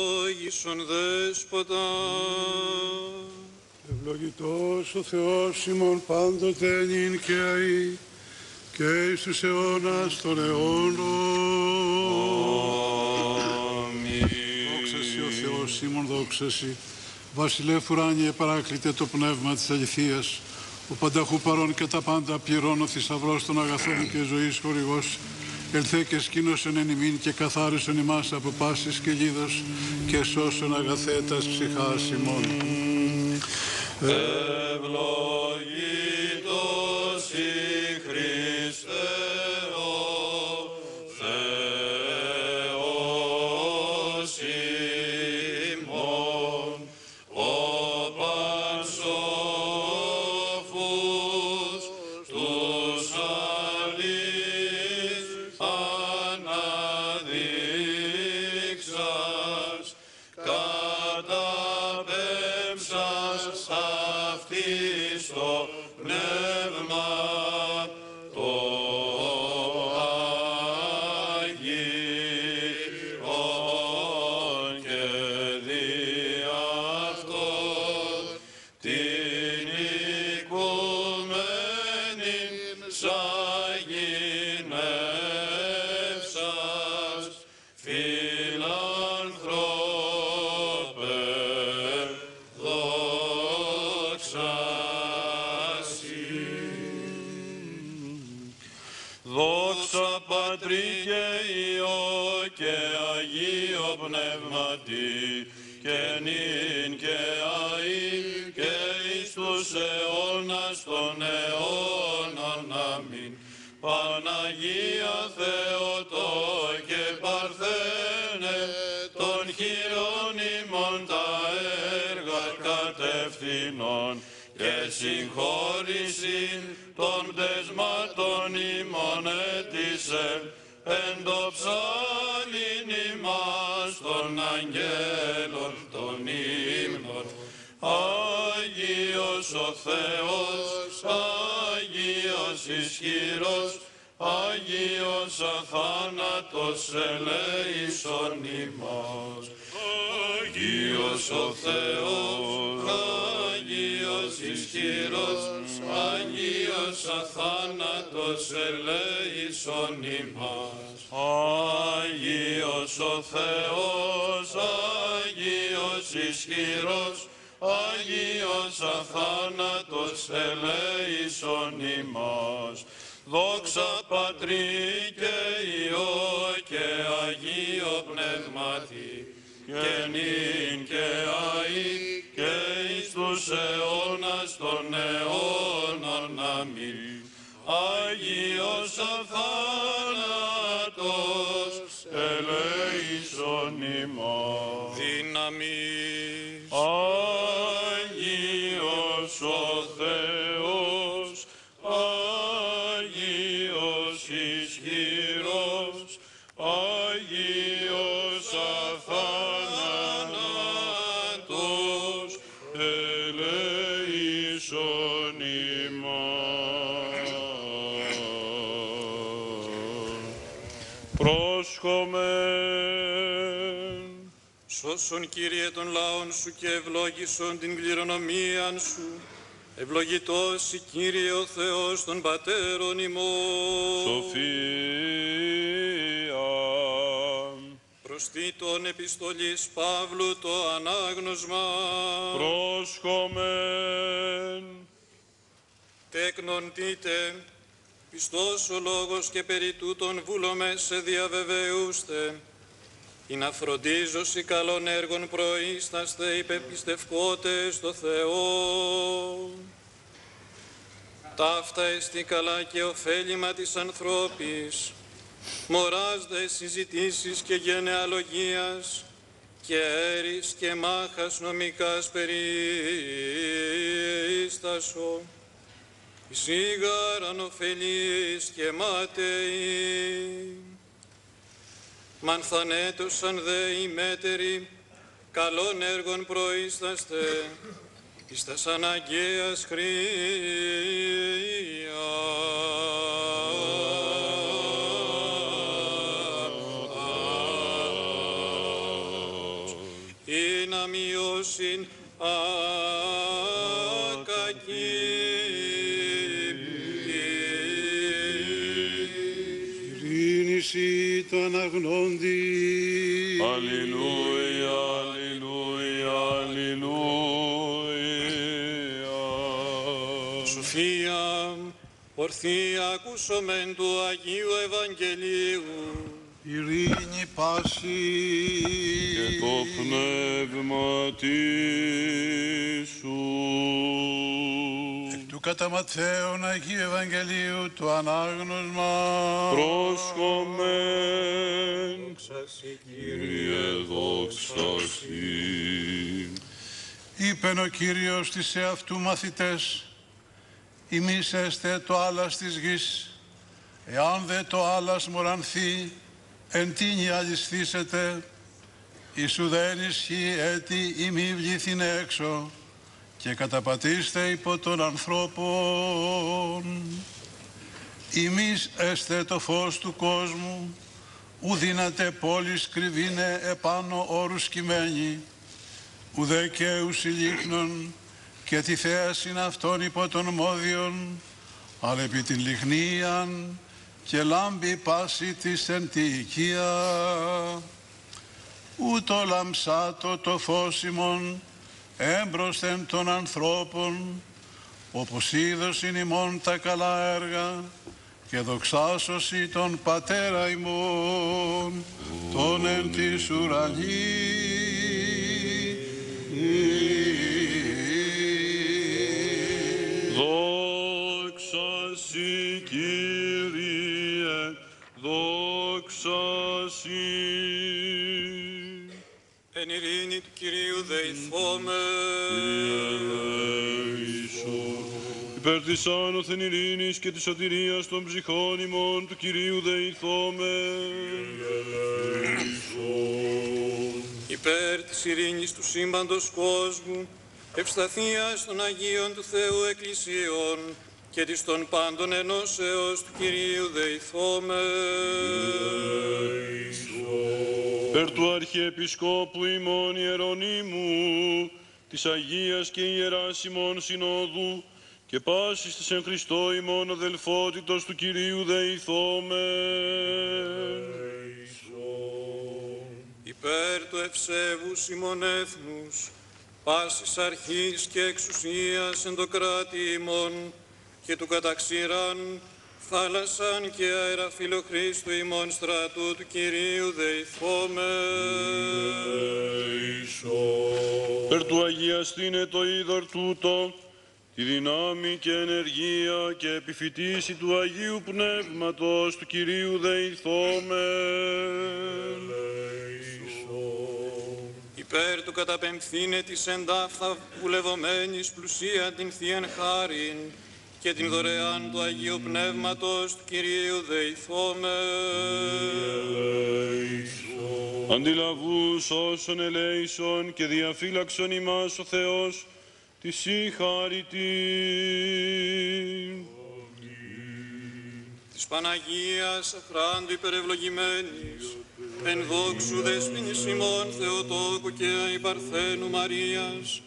Λόγισον Δέσποτα. Ευλογητός ο Θεός ημών πάντοτε νυν και αεί και εις τους αιώνας των αιώνων. Δόξα σοι ο Θεός ημών δόξα σοι. Βασιλεύ ουράνιε παράκλητε το πνεύμα της αληθείας, ο πανταχού παρών και τα πάντα πληρώνω θησαυρός των αγαθών και ζωής χορηγός, ελθέ και σκήνωσον εν ημίν και καθάρισον ημάς από πάσης και λίδος και σώσον αγαθέτας ψυχάς ημών. Ευλογήτως yeah. Κατευθυνών και συγχώρησιν των πτεσμάτων ημών έτησεν εν το ψάλιν ημάς των αγγέλων των ύμνων. Άγιος ο Θεός, Άγιος ισχυρός, Άγιος αθάνατος ελέησον ημάς. Άγιος ο Θεός, Άγιος ισχυρός, Άγιος αθάνατος ελέησον ημάς. Άγιος ο Θεός, Άγιος ισχυρός, Άγιος αθάνατος ελέησον ημάς. Δόξα Πατρί και Υιό και Αγίο Πνεύματι, και νυν και αΐ και εις τους αιώνας των αιώνων. Αμήν. Άγιος αθάνατος ελέησον ημάς. Δύναμις. Πρόσχομεν. Σώσον Κύριε των λαών σου και ευλόγησον την κληρονομία σου. Ευλογητός η Κύριε ο Θεός των πατέρων ημών. Σοφία. Προστή των επιστολής Παύλου το ανάγνωσμα. Πρόσχομεν. Τέκνον τίτε, πιστός ο λόγος και περί τούτων βούλομαι σε διαβεβαιούστε, ή να φροντίζωση καλών έργων προείσταστε υπεπιστευκότε στο Θεό. Ταύτα εστί καλά και ωφέλιμα της ανθρώπης, μοράζδε συζητήσεις και γενεαλογίας, και έρης και μάχας νομικάς περίστασο, σίγαραν ωφελείς και μάταιοι. Μανθανέτωσαν δε οι μέτεροι, καλών έργων προείσταστε, εις τας αναγκαίας χρίας. αδυναμιώσιν ακακύπτει. Ειρήνηση το αναγνώντι. Αλληλούια, αλληλούια, αλληλούια. Σοφία, ορθή ακούσομεν του Αγίου Ευαγγελίου. Ειρήνη πάση. Και το πνεύμα σου. Εκ του κατά Ματθαίον Αγίου Ευαγγελίου του ανάγνωσμα. Πρόσχομεν, Κύριε δόξα Συ. Είπεν ο Κύριος της εαυτού μαθητές, ημείς έστε το άλας της γης, εάν δε το άλας μορανθεί, εν τίνη αλυσθήσετε, Ιησού δεν ισχύει έτη ή μη βλήθην έξω, και καταπατήστε υπό των ανθρώπων. Ημείς έστε το φως του κόσμου, ου δύναται πόλης κρυβίνε επάνω όρους κειμένη, ουδέ και ουσιλίχνων και τη θέασιν αυτών υπό των μόδιων, αλλά επί την λιχνίαν και λάμπει πάση της εν τη οικία. Ούτω λαμψάτο το φως ημών έμπροσθεν των ανθρώπων, όπως είδωσιν ημών τα καλά έργα και δοξάσωση τον Πατέρα ημών, τον εν της ουρανής. Δόξα Συ, Κύριε, δόξα Συ. Εν ειρήνη του Κυρίου δεηθώμε. Ελέησον. Υπέρ της άνωθεν ειρήνης και της σωτηρίας των ψυχών ημών του Κυρίου δεηθώμε. Υπέρ της ειρήνης του σύμπαντος κόσμου, ευσταθίας των Αγίων του Θεού Εκκλησίων και της των πάντων ενώσεως του Κυρίου δεηθώμε. Περ του Αρχιεπισκόπου ημών Ιερονίμου, της Αγίας και Ιεράς ημών Συνόδου, και πάσης της εν Χριστώ ημών αδελφότητος του Κυρίου δεηθώμε. Υπέρ του ευσέβους ημών έθνους, πάσης αρχής και εξουσίας εν το κράτη ημών και του καταξήραν θάλασσαν και αέρα φιλοχρίστου ημών στρατού του Κυρίου δεηθώμε. Περ του αγιαστήνε το είδωρ τούτο, τη δυνάμει και ενεργία και επιφυτίση του Αγίου Πνεύματος του Κυρίου δεηθώμε. Υπέρ του καταπεμφθήνε της εντάφθα βουλευομένης πλουσία την Θείαν Χάριν και την δωρεάν του Αγίου Πνεύματος του Κυρίου δεηθώμε. Αντιλαβούς όσων ελέησον και διαφύλαξον ημάς ο Θεός, τη συγχαρητή. της Παναγίας αχράντου υπερευλογημένης, εν δόξου δεσποινής ημών Θεοτόκου και Αϊπαρθένου Μαρίας,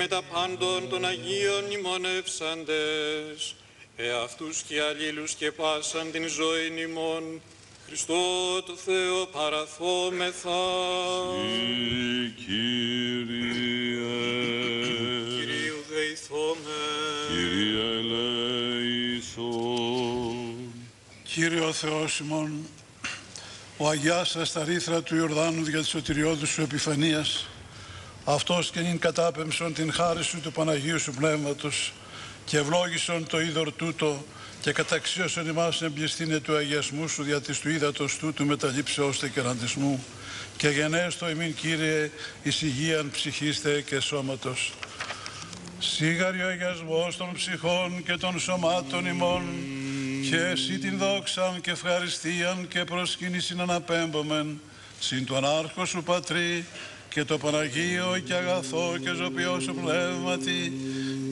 με τα πάντων των Αγίων μνημονεύσαντες, εαυτούς και αλλήλους και πάσαν την ζωή ημών, Χριστό το Θεό παραθόμεθα. Ή Κύριε, Κυρίου δεηθώμε. Κύριε ελέησον. Κύριε ο Θεός ημών, ο Αγιάσας στα ρήθρα του Ιορδάνου για τη σωτηριώδη σου επιφανίας, αυτός και νυν κατάπεμψον την χάρη σου του Παναγίου σου Πνεύματος και ευλόγησον το είδωρ τούτο και καταξίωσον ημάς εμπιστήνε του αγιασμού σου δια της του ύδατος τούτου μεταλήψεως τε κεραντισμού και γενέστο ημίν Κύριε εις υγείαν ψυχίστε και σώματος. Σίγαρη ο αγιασμός των ψυχών και των σωμάτων ημών και εσύ την δόξαν και ευχαριστίαν και προσκύνησιν αναπέμπομεν συν τον άρχο σου πατρί και το Παναγίο και αγαθό και ζωπιό σου πνεύματι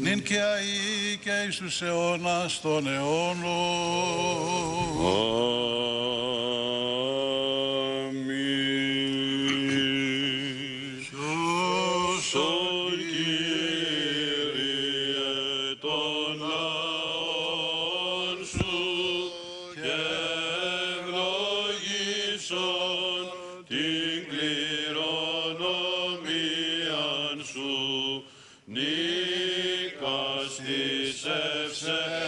νυν και αεί και εις τους αιώνας των αιώνων. Christi, se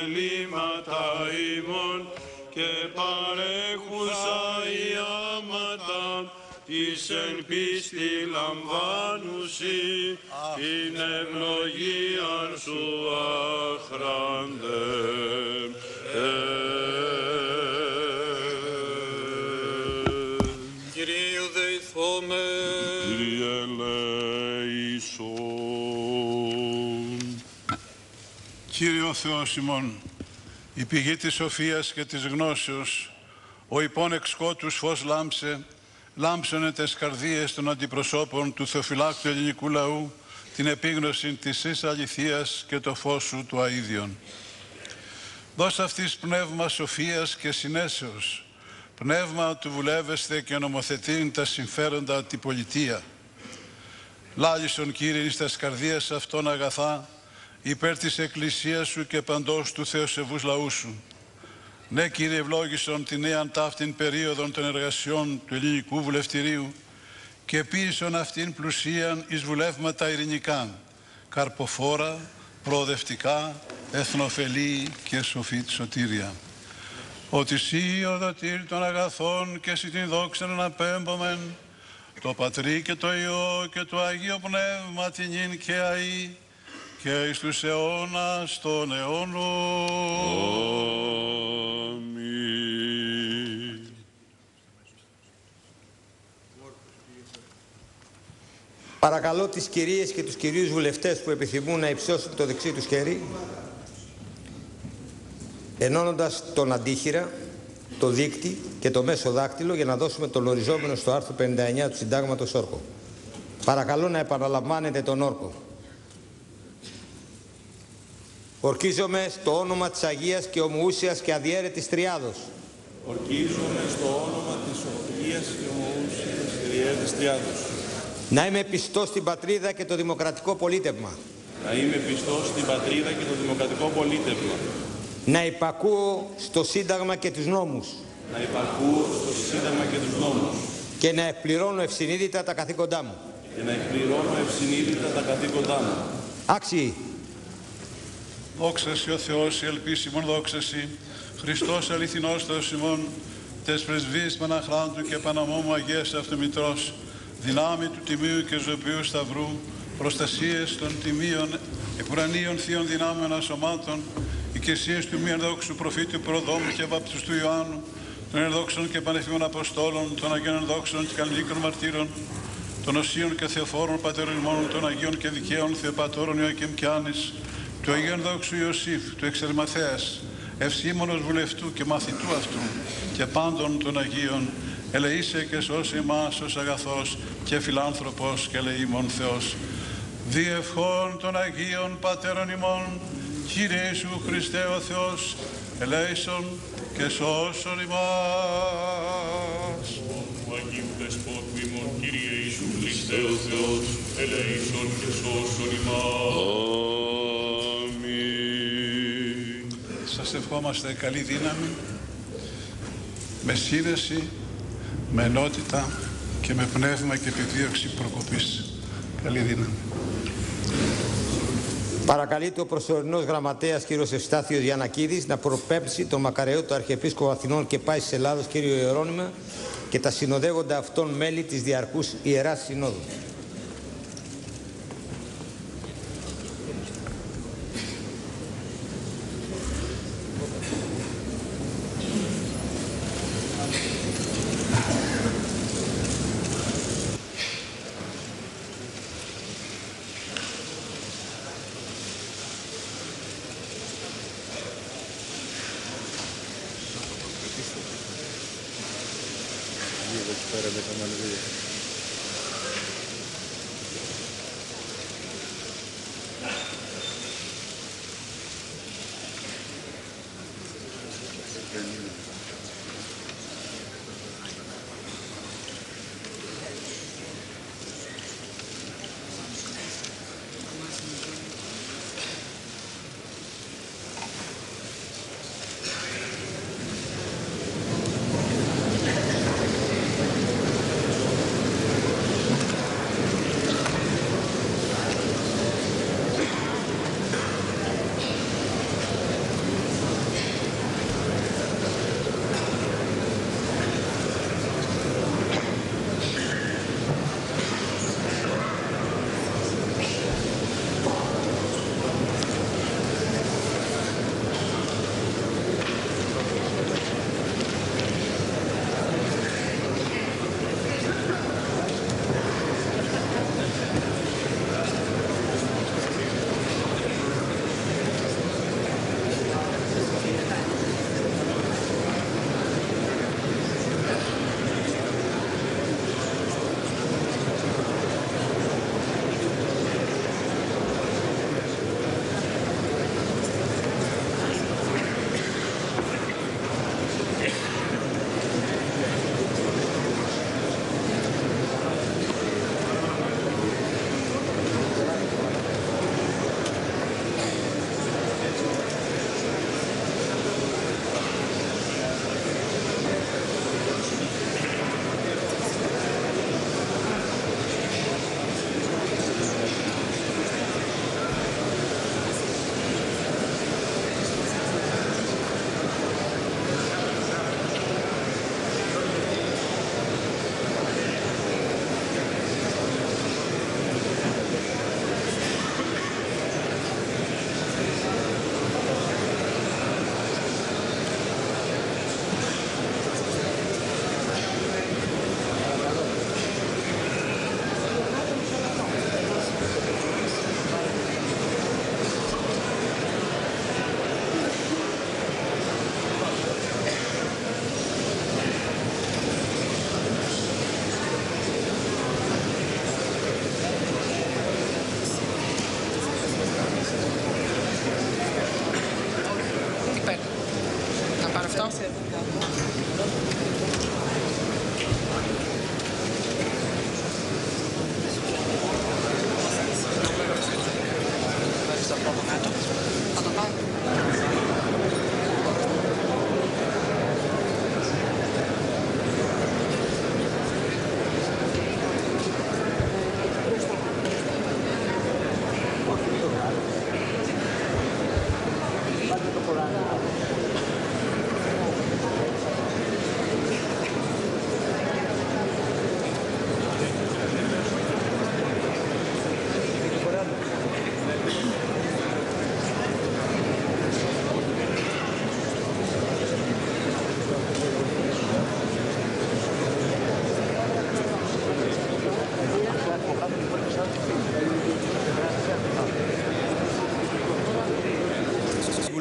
πλημελήματα ημών και παρέχουσα η άματα της εν πίστη λαμβάνουσι την ευλογία σου αχράντε. Κυρίου δεηθώμε, Κύριε ελέησον. Κύριο Θεός ημών, η πηγή της σοφίας και της γνώσεως, ο υπόν εξκότους φως λάμψε, λάμψωνε τες καρδίες των αντιπροσώπων του Θεοφυλάκτου ελληνικού λαού, την επίγνωση της εις αληθείας και το φως σου του αΐδιον. Δώσ' αυτής πνεύμα σοφίας και συνέσεως, πνεύμα του βουλεύεστε και νομοθετήν τα συμφέροντα τη πολιτεία. Λάλησον Κύριε εις τας καρδίας αυτών αγαθά, υπέρ της Εκκλησίας Σου και παντός του Θεοσεβούς λαούς Σου. Ναι, Κύριε, ευλόγησον τη νέαν ταύτην περίοδον των εργασιών του Ελληνικού Βουλευτηρίου και πείσον αυτήν πλουσίαν εις βουλεύματα ειρηνικά, καρποφόρα, προοδευτικά, εθνοφελή και σοφή σωτήρια. Ότι σύ ο δοτήρ των αγαθών και σύ την δόξαν να πέμπομεν, το Πατρί και το Υιό και το Αγίο Πνεύμα την ίν και αΐ και εις τους αιώνας των αιώνων. Αμήν. Παρακαλώ τις κυρίες και τους κυρίους βουλευτές που επιθυμούν να υψώσουν το δεξί τους χέρι ενώνοντας τον αντίχειρα, το δίκτυ και το μέσο δάκτυλο για να δώσουμε τον οριζόμενο στο άρθρο 59 του Συντάγματος όρκο. Παρακαλώ να επαναλαμβάνετε τον όρκο. Ορκίζομαι στο όνομα της Αγίας και Ομοούσιας και Αδιέρετης Τριάδος Ορκίζομαι στο όνομα της Ορκίας και Ομοούσιας Τριέδης Τριάδος. να είμαι πιστός στην πατρίδα και το δημοκρατικό πολίτευμα Να είμαι πιστός στην πατρίδα και το δημοκρατικό πολίτευμα. να υπακούω στο Σύνταγμα και τους νόμους Να υπακούω στο Σύνταγμα και τους νόμους. και να εκπληρώνω ευσυνείδητα τα καθήκοντά μου. Και να εκπληρώνω ευσυνείδητα τα καθήκοντά μου. Άξιοι, Δόξα σοι ο Θεός, η ελπίσιμον δόξα σοι, Χριστός αληθινός Θεός ημών, τες πρεσβείες Παναχράντου και Παναμόμου Αγίας Αυτομητρός, δυνάμει του Τιμίου και Ζωοποιού Σταυρού, προστασίες των τιμίων, εκουρανίων θείων δυνάμεων ασωμάτων, οικεσίες του μη ενδόξου προφήτου προδόμου και βαπτιστού Ιωάννου, των ενδόξων και πανεφήμων Αποστόλων, των Αγίων ενδόξων και κανονικών μαρτύρων, των Οσίων και Θεοφόρων Πατέρων ημών, των Αγίων και Δικαίων Θεοπατώρων Ιωακήμ και Άνης, του Αγίου Ενδόξου Ιωσήφ, του Εξερμαθέας, ευσήμωνος βουλευτού και μαθητού αυτού και πάντων των Αγίων, ελεήσε και σώσε εμάς ως αγαθός και φιλάνθρωπος και ελεήμων Θεός. Διευχών των Αγίων Πατέρων ημών, Κύριε Ιησού Χριστέ ο Θεός, ελέησον και σώσον ημάς. Αγίου Δεσπότου ημών, Κύριε Ιησού Χριστέ ο Θεός, ελεήσον και σώσον ημάς. Ευχόμαστε καλή δύναμη, με σύνδεση, με ενότητα και με πνεύμα και επιδίωξη προκοπής. Καλή δύναμη. Παρακαλείται ο προσωρινός γραμματέας κ. Ευστάθιος Γιανακίδης να προπέμψει τον μακαρεό του Αρχιεπίσκοπο Αθηνών και Πάσης της Ελλάδος κ. Ιερώνυμα και τα συνοδεύοντα αυτών μέλη της Διαρκούς Ιεράς Συνόδου.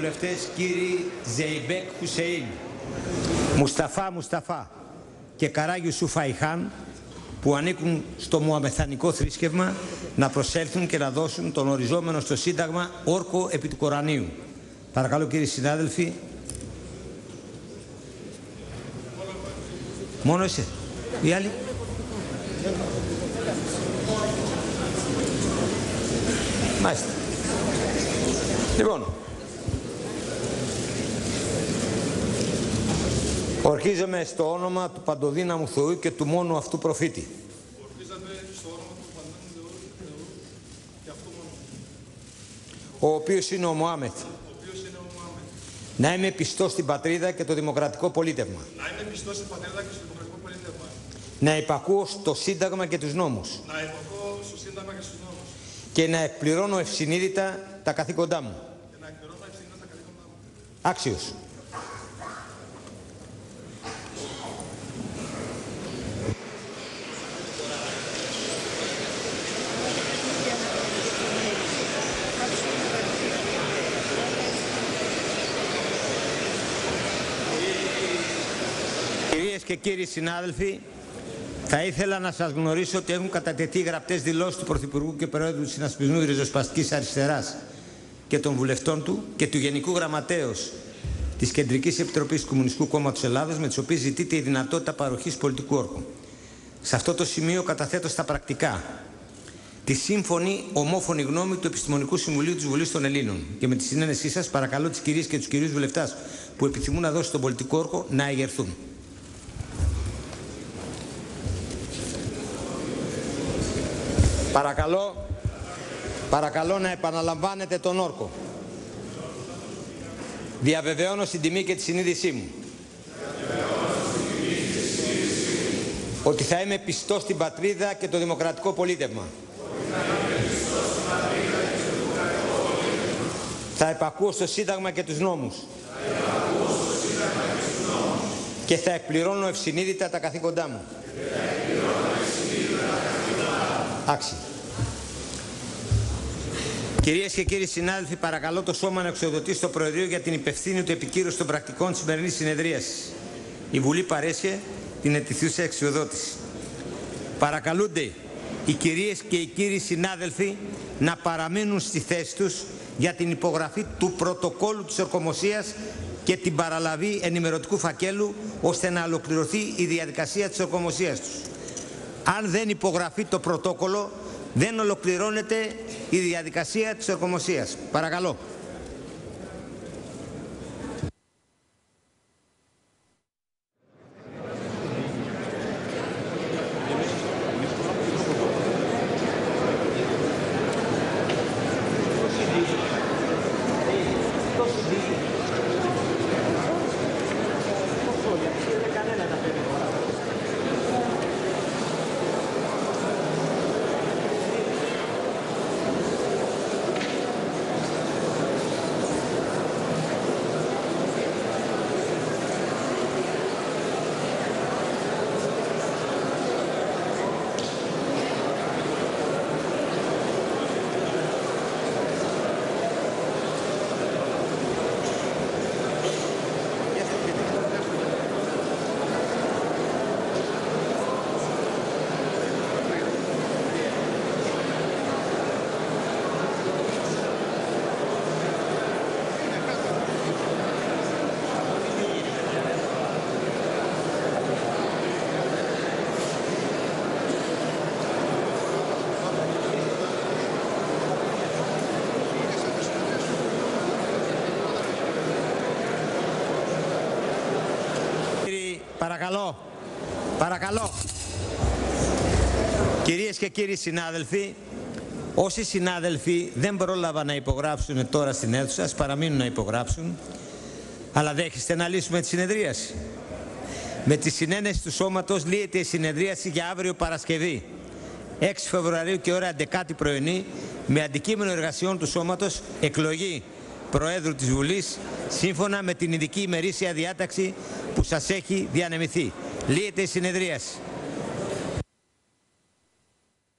Βουλευτές κύριοι Ζεϊμπέκ Χουσέιν, Μουσταφά Μουσταφά και Καράγιου Σουφαϊχάν που ανήκουν στο μουαμεθανικό θρήσκευμα να προσέλθουν και να δώσουν τον οριζόμενο στο Σύνταγμα όρκο επί του Κορανίου. Παρακαλώ κύριοι συνάδελφοι. Μόνο είσαι. Οι άλλοι. Μάλιστα. Λοιπόν, ορκίζομαι στο όνομα του παντοδύναμου Θεού και του μόνου αυτού προφήτη. Ο οποίος είναι ο Μωάμεθ. Να είμαι πιστός στην πατρίδα και το δημοκρατικό πολίτευμα. Να είμαι πιστός στην πατρίδα και στο δημοκρατικό πολίτευμα. Να υπακούω στο Σύνταγμα και τους νόμους. Να υπακούω στο Σύνταγμα και στους νόμους. Και να εκπληρώνω ευσυνείδητα τα καθήκοντά μου. Και να εκπληρώνω ευθύνη τα καθήκοντά μου. Άξιος. Κυρίες και κύριοι συνάδελφοι, θα ήθελα να σας γνωρίσω ότι έχουν κατατεθεί γραπτές δηλώσεις του Πρωθυπουργού και Προέδρου του Συνασπισμού Ριζοσπαστικής Αριστεράς και των βουλευτών του και του Γενικού Γραμματέως της Κεντρικής Επιτροπής του Κομμουνιστικού Κόμματος Ελλάδος με τις οποίες ζητείται η δυνατότητα παροχής πολιτικού όρκου. Σε αυτό το σημείο καταθέτω στα πρακτικά τη σύμφωνη ομόφωνη γνώμη του Επιστημονικού Συμβουλίου της Βουλής των Ελλήνων και με τη συνένεσή σας παρακαλώ τις κυρίες και τους κυρίους βουλευτάς που επιθυμούν να δώσουν τον πολιτικό όρκο να εγερθούν. Παρακαλώ, παρακαλώ να επαναλαμβάνετε τον όρκο. Διαβεβαιώνω στην τιμή και τη συνείδησή μου ότι θα είμαι πιστός στην πατρίδα και το δημοκρατικό πολίτευμα. Θα επακούω στο Σύνταγμα και τους νόμους. Και θα εκπληρώνω ευσυνείδητα τα καθήκοντά μου. Άξι. Κυρίες και κύριοι συνάδελφοι, παρακαλώ το Σώμα να εξοδοτήσει στο Προεδρείο για την υπευθύνη του επικύρωση των πρακτικών της σημερινής συνεδρίασης. Η Βουλή παρέσχε την ετηθούσα εξοδότηση. Παρακαλούνται οι κυρίες και οι κύριοι συνάδελφοι να παραμείνουν στη θέση τους για την υπογραφή του πρωτοκόλου της ορκομοσίας και την παραλαβή ενημερωτικού φακέλου ώστε να ολοκληρωθεί η διαδικασία της ορκομοσίας τους. Αν δεν υπογραφεί το πρωτόκολλο, δεν ολοκληρώνεται η διαδικασία της ορκομοσίας. Παρακαλώ. Κύριοι, παρακαλώ, παρακαλώ. Κυρίες και κύριοι συνάδελφοι, όσοι συνάδελφοι δεν πρόλαβαν να υπογράψουν τώρα στην αίθουσα, ας παραμείνουν να υπογράψουν, αλλά δέχεστε να λύσουμε τη συνεδρίαση. Με τη συνένεση του σώματος λύεται η συνεδρίαση για αύριο Παρασκευή, 6 Φεβρουαρίου και ώρα 11 πρωινή, με αντικείμενο εργασιών του σώματος εκλογή Προέδρου της Βουλής, σύμφωνα με την ειδική ημερήσια διάταξη που σας έχει διανεμηθεί. Λύεται η συνεδρίαση.